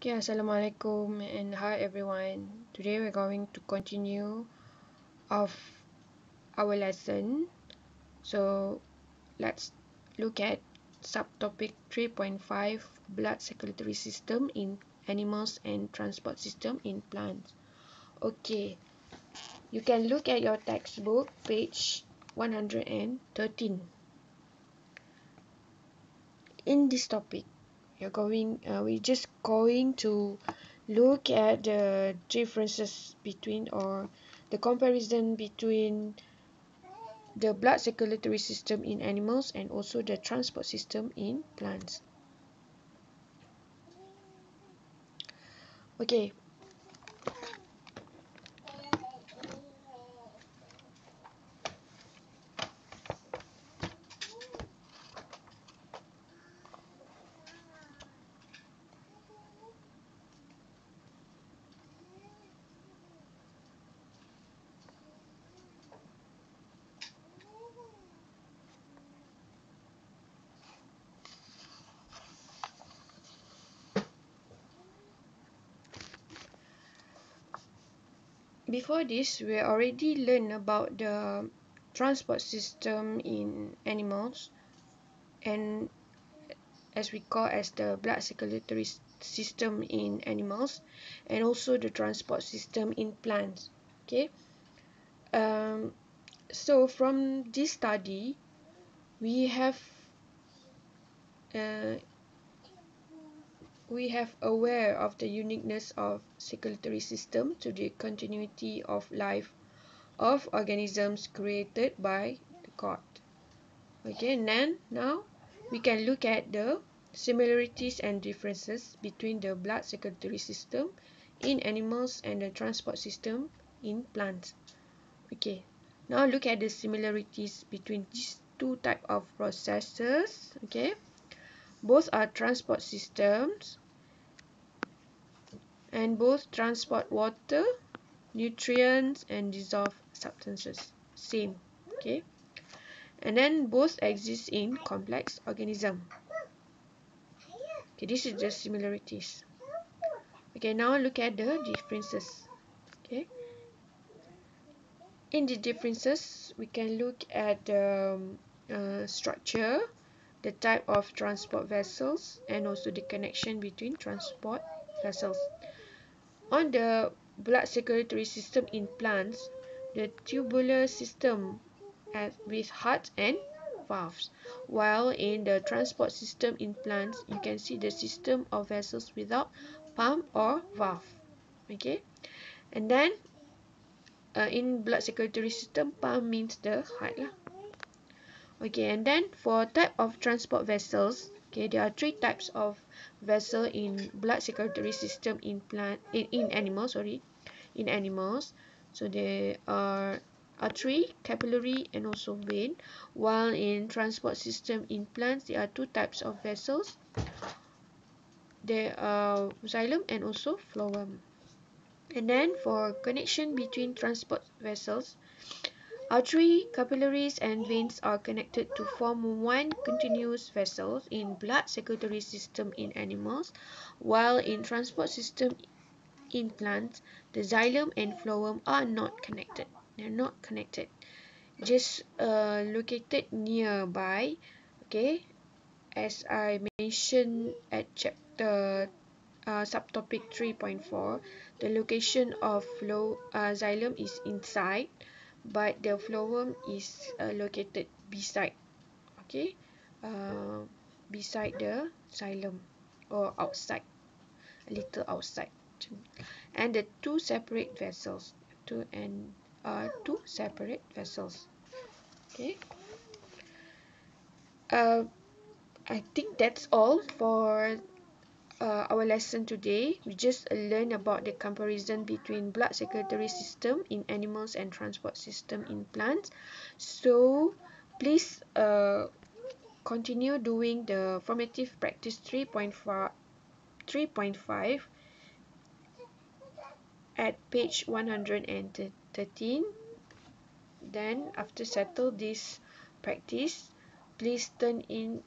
Okay, Assalamualaikum and hi everyone. Today we're going to continue of our lesson. So let's look at subtopic 3.5 blood circulatory system in animals and transport system in plants. Okay, you can look at your textbook page 113. In this topic, you're going uh, we're just going to look at the differences between or the comparison between the blood circulatory system in animals and also the transport system in plants. Okay before this we already learned about the transport system in animals and as we call as the blood circulatory system in animals and also the transport system in plants okay? Um, so from this study we have uh, we have aware of the uniqueness of circulatory system to the continuity of life of organisms created by the God. Okay, and then now we can look at the similarities and differences between the blood circulatory system in animals and the transport system in plants. Okay, now look at the similarities between these two type of processes. Okay, both are transport systems and both transport water, nutrients and dissolved substances. Same. Okay. And then both exist in complex organism. Okay, this is the similarities. Okay, now look at the differences. Okay. In the differences, we can look at the um, uh, structure, the type of transport vessels, and also the connection between transport vessels. On the blood circulatory system in plants, the tubular system as with heart and valves, while in the transport system in plants, you can see the system of vessels without pump or valve. Okay, and then uh, in blood circulatory system, pump means the heart lah. Okay, and then for type of transport vessels, okay, there are three types of vessel in blood circulatory system in plant in, in animals sorry in animals. So there are artery capillary and also vein. While in transport system in plants there are two types of vessels. There are xylem and also phloem. And then for connection between transport vessels Artery, capillaries and veins are connected to form one continuous vessel in blood circulatory system in animals, while in transport system in plants, the xylem and phloem are not connected. They're not connected. Just uh, located nearby, okay, as I mentioned at chapter uh, subtopic 3.4, the location of flow, uh, xylem is inside but the phloem is uh, located beside okay? Uh, beside the xylem or outside a little outside. And the two separate vessels two and uh, two separate vessels okay? Uh, I think that's all for uh, our lesson today, we just learn about the comparison between blood circulatory system in animals and transport system in plants. So please uh, continue doing the formative practice 3.5 3.5 at page 113 then after settle this practice please turn in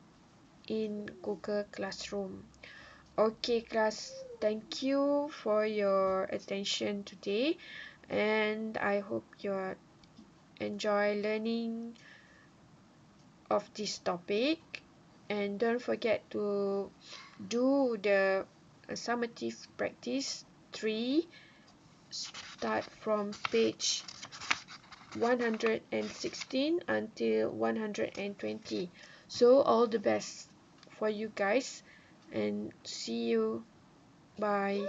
in google classroom okay class thank you for your attention today and I hope you enjoy learning of this topic. And don't forget to do the summative practice 3 start from page 116 until 120 so all the best for you guys and see you. Bye